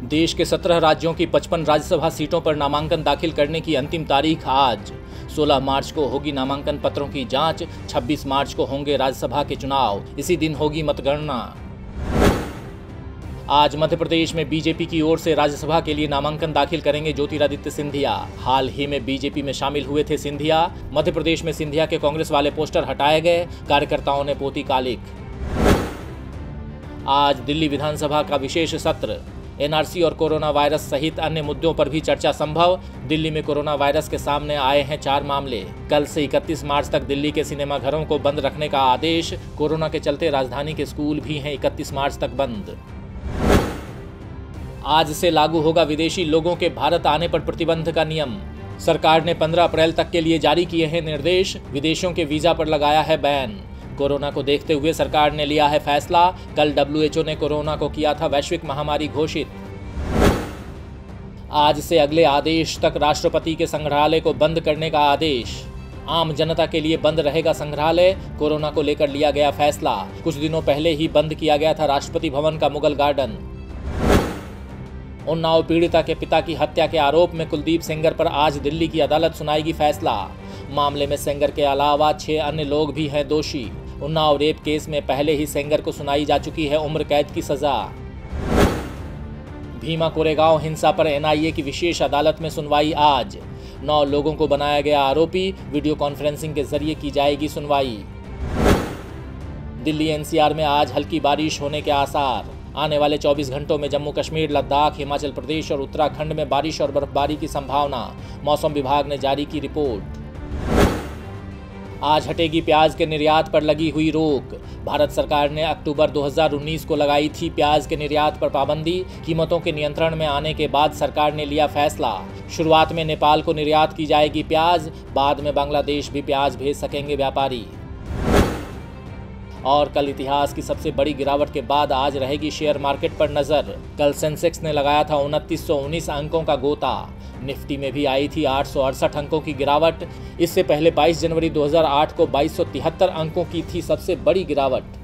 देश के 17 राज्यों की 55 राज्यसभा सीटों पर नामांकन दाखिल करने की अंतिम तारीख आज। 16 मार्च को होगी नामांकन पत्रों की जाँच 26 मार्च को होंगे राज्यसभा के चुनाव। इसी दिन होगी मतगणना। आज मध्य प्रदेश में बीजेपी की ओर से राज्यसभा के लिए नामांकन दाखिल करेंगे ज्योतिरादित्य सिंधिया। हाल ही में बीजेपी में शामिल हुए थे सिंधिया। मध्य प्रदेश में सिंधिया के कांग्रेस वाले पोस्टर हटाए गए। कार्यकर्ताओं ने पोती कालिक आज दिल्ली विधानसभा का विशेष सत्र। एनआरसी और कोरोना वायरस सहित अन्य मुद्दों पर भी चर्चा संभव। दिल्ली में कोरोना वायरस के सामने आए हैं चार मामले। कल से 31 मार्च तक दिल्ली के सिनेमाघरों को बंद रखने का आदेश। कोरोना के चलते राजधानी के स्कूल भी हैं 31 मार्च तक बंद। आज से लागू होगा विदेशी लोगों के भारत आने पर प्रतिबंध का नियम। सरकार ने 15 अप्रैल तक के लिए जारी किए हैं निर्देश। विदेशों के वीज़ा पर लगाया है बैन। कोरोना को देखते हुए सरकार ने लिया है फैसला। कल डब्ल्यूएचओ ने कोरोना को किया था वैश्विक महामारी घोषित। आज से अगले आदेश तक राष्ट्रपति के संग्रहालय को बंद करने का आदेश। आम जनता के लिए बंद रहेगा संग्रहालय। कोरोना को लेकर लिया गया फैसला। कुछ दिनों पहले ही बंद किया गया था राष्ट्रपति भवन का मुगल गार्डन। उन्नाव पीड़िता के पिता की हत्या के आरोप में कुलदीप सेंगर पर आज दिल्ली की अदालत सुनाएगी फैसला। मामले में सेंगर के अलावा छह अन्य लोग भी हैं दोषी। उन्नाव रेप केस में पहले ही सेंगर को सुनाई जा चुकी है उम्र कैद की सजा। भीमा कोरेगांव हिंसा पर एनआईए की विशेष अदालत में सुनवाई आज। नौ लोगों को बनाया गया आरोपी, वीडियो कॉन्फ्रेंसिंग के ज़रिए की जाएगी सुनवाई। दिल्ली एनसीआर में आज हल्की बारिश होने के आसार। आने वाले 24 घंटों में जम्मू कश्मीर, लद्दाख, हिमाचल प्रदेश और उत्तराखंड में बारिश और बर्फबारी की संभावना। मौसम विभाग ने जारी की रिपोर्ट। आज हटेगी प्याज के निर्यात पर लगी हुई रोक। भारत सरकार ने अक्टूबर 2019 को लगाई थी प्याज के निर्यात पर पाबंदी। कीमतों के नियंत्रण में आने के बाद सरकार ने लिया फैसला। शुरुआत में नेपाल को निर्यात की जाएगी प्याज, बाद में बांग्लादेश भी प्याज भेज सकेंगे व्यापारी। और कल इतिहास की सबसे बड़ी गिरावट के बाद आज रहेगी शेयर मार्केट पर नज़र। कल सेंसेक्स ने लगाया था उनतीस अंकों का गोता। निफ्टी में भी आई थी आठ सौ अड़सठ अंकों की गिरावट। इससे पहले 22 जनवरी 2008 को बाईस अंकों की थी सबसे बड़ी गिरावट।